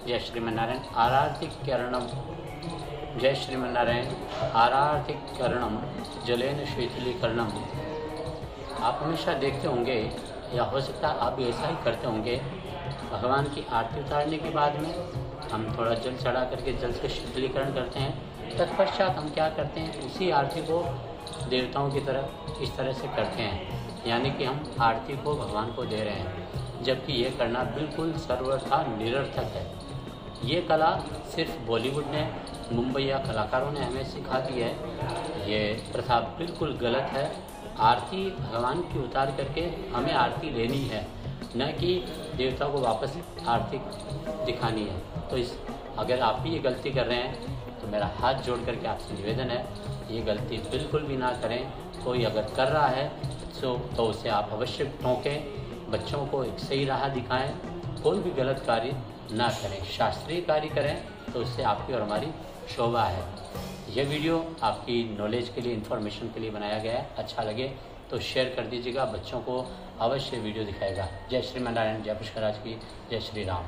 जय श्रीमन्नारायण। आराधिक करणम जय श्रीमन्नारायण। आराधिक करणम जलेन शीतलीकरणम आप हमेशा देखते होंगे, या हो सकता है आप ऐसा ही करते होंगे, भगवान की आरती उतारने के बाद में हम थोड़ा जल चढ़ा करके जल से शीतलीकरण करते हैं। तत्पश्चात हम क्या करते हैं, उसी आरती को देवताओं की तरफ़ इस तरह से करते हैं। यानी कि हम आरती को भगवान को दे रहे हैं, जबकि ये करना बिल्कुल सर्वथा निरर्थक है। ये कला सिर्फ़ बॉलीवुड ने मुंबई या कलाकारों ने हमें सिखा दी है। ये प्रथा बिल्कुल गलत है। आरती भगवान की उतार करके हमें आरती लेनी है न कि देवता को वापस आरती दिखानी है। तो इस अगर आप भी ये गलती कर रहे हैं तो मेरा हाथ जोड़ करके आपसे निवेदन है ये गलती बिल्कुल भी ना करें। कोई अगर कर रहा है तो, तो उसे आप अवश्य टोकें। बच्चों को एक सही राह दिखाएँ। कोई भी गलत कार्य ना करें। शास्त्रीय कार्य करें तो उससे आपकी और हमारी शोभा है। यह वीडियो आपकी नॉलेज के लिए इन्फॉर्मेशन के लिए बनाया गया है। अच्छा लगे तो शेयर कर दीजिएगा। बच्चों को अवश्य वीडियो दिखाएगा। जय श्री नारायण जय पुष्कराज की जय श्री राम।